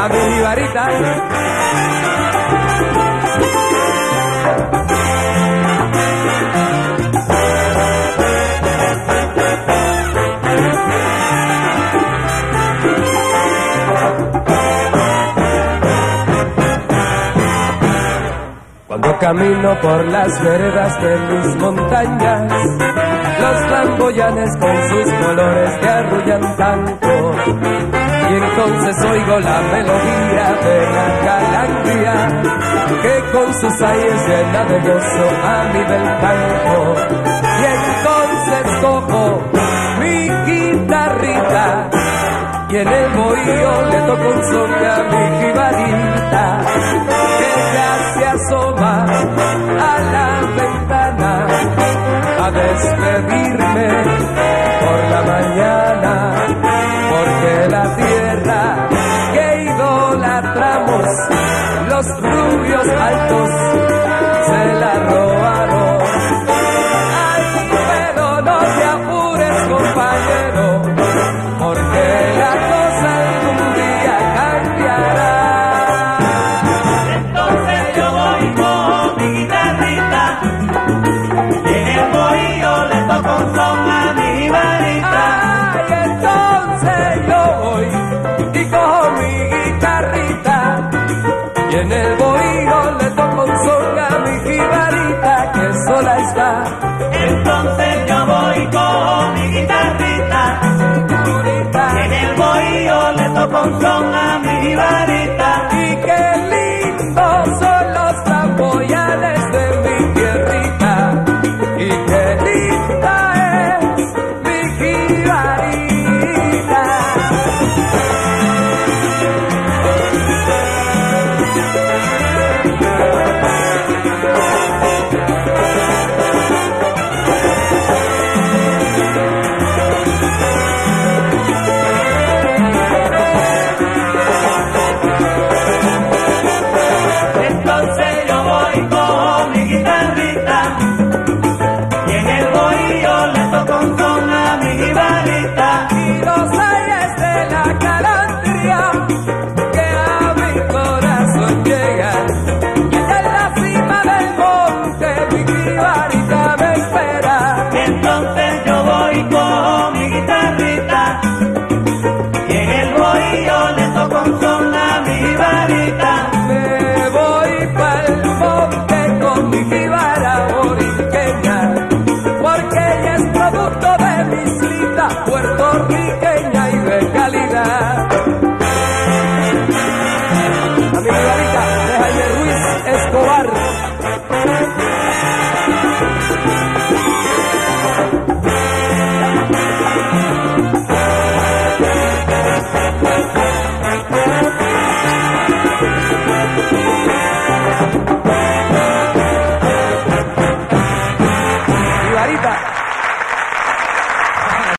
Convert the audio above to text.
A mi jibarita. Camino por las veredas de mis montañas, los flamboyanes con sus colores que arrullan tanto. Y entonces oigo la melodía de la calandria, que con sus aires llena de gozo a mi del campo. Y entonces cojo mi guitarrita, y en el bohío le toco un son a mi jibarita, que ya se asoma a la ventana a despedirme por la mañana, porque la tierra que idolatramos, los rubios altos entonces yo voy y cojo mi guitarrita y en el bohío le toco un son a mi jibarita que sola está. Entonces yo voy con mi guitarrita y en el bohío le toco un son a mi jibarita. Everybody